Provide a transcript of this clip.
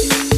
you.